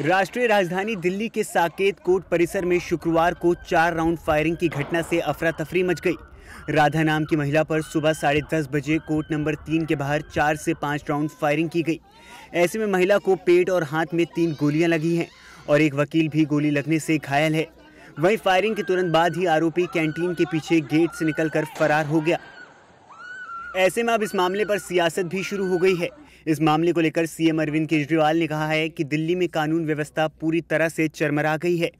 राष्ट्रीय राजधानी दिल्ली के साकेत कोर्ट परिसर में शुक्रवार को चार राउंड फायरिंग की घटना से अफरा तफरी मच गई। राधा नाम की महिला पर सुबह साढ़े दस बजे कोर्ट नंबर तीन के बाहर चार से पाँच राउंड फायरिंग की गई। ऐसे में महिला को पेट और हाथ में तीन गोलियाँ लगी हैं और एक वकील भी गोली लगने से घायल है। वहीं फायरिंग के तुरंत बाद ही आरोपी कैंटीन के पीछे गेट से निकलकर फरार हो गया। ऐसे में अब इस मामले पर सियासत भी शुरू हो गई है। इस मामले को लेकर सीएम अरविंद केजरीवाल ने कहा है कि दिल्ली में कानून व्यवस्था पूरी तरह से चरमरा गई है।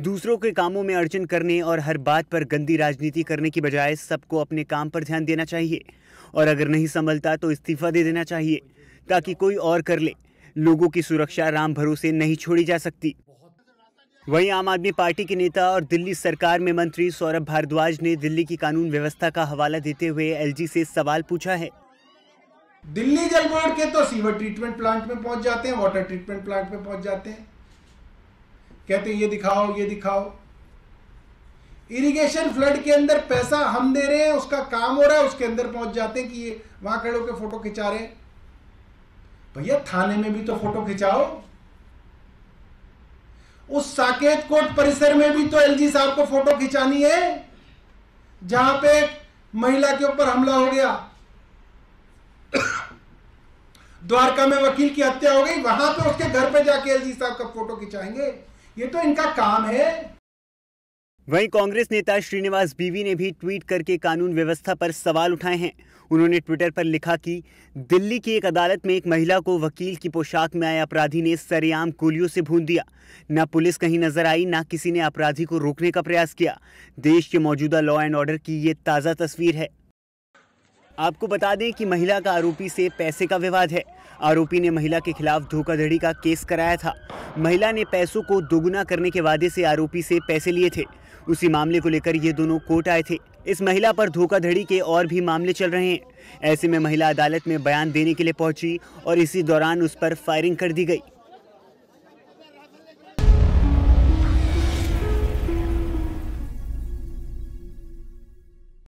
दूसरों के कामों में अर्जन करने और हर बात पर गंदी राजनीति करने की बजाय सबको अपने काम पर ध्यान देना चाहिए और अगर नहीं संभलता तो इस्तीफा दे देना चाहिए ताकि कोई और कर ले। लोगों की सुरक्षा राम भरोसे नहीं छोड़ी जा सकती। वहीं आम आदमी पार्टी के नेता और दिल्ली सरकार में मंत्री सौरभ भारद्वाज ने दिल्ली की कानून व्यवस्था का हवाला देते हुए एलजी से सवाल पूछा है। दिल्ली जल बोर्ड के तो सीवर ट्रीटमेंट प्लांट में पहुँच जाते हैं वाटर ट्रीटमेंट प्लांट में पहुँच जाते हैं। कहते हैं, ये दिखाओ ये दिखाओ। इरिगेशन फ्लड के अंदर पैसा हम दे रहे हैं, उसका काम हो रहा है, उसके अंदर पहुँच जाते हैं कि ये वहाँ खड़े होकर फ़ोटो खिंचा रहे हैं। भैया, थाने में भी तो फ़ोटो खिंचाओ। उस साकेत कोट परिसर में भी तो एलजी साहब को फ़ोटो खिंचानी है, जहाँ पे महिला के ऊपर हमला हो गया। द्वारका में वकील की हत्या हो गई, वहाँ पे उसके घर पे जाके एलजी साहब का फ़ोटो खिंचाएँगे। ये तो इनका काम है। वहीं कांग्रेस नेता श्रीनिवास बीवी ने भी ट्वीट करके कानून व्यवस्था पर सवाल उठाए हैं। उन्होंने ट्विटर पर लिखा कि, दिल्ली की एक अदालत में एक महिला को वकील की पोशाक में आए अपराधी ने सरेआम गोलियों से भून दिया। न पुलिस कहीं नज़र आई, न किसी ने अपराधी को रोकने का प्रयास किया। देश के मौजूदा लॉ एंड ऑर्डर की ये ताज़ा तस्वीर है। आपको बता दें कि महिला का आरोपी से पैसे का विवाद है। आरोपी ने महिला के खिलाफ धोखाधड़ी का केस कराया था। महिला ने पैसों को दोगुना करने के वादे से आरोपी से पैसे लिए थे। उसी मामले को लेकर ये दोनों कोर्ट आए थे। इस महिला पर धोखाधड़ी के और भी मामले चल रहे हैं। ऐसे में महिला अदालत में बयान देने के लिए पहुँची और इसी दौरान उस पर फायरिंग कर दी गई।